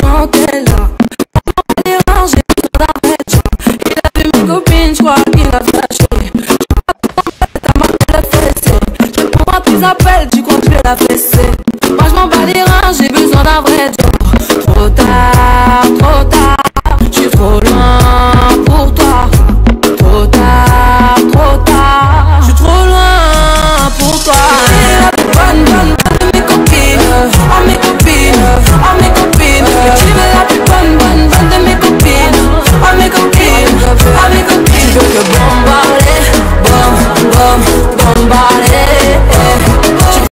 comment t'es là. Il a rangé sur la bête. Il a vu mes copines, je a flashé. Ta main elle a fessé. Je réponds à tes appels, tu je vais la fesser. Moi je m'en bats somebody.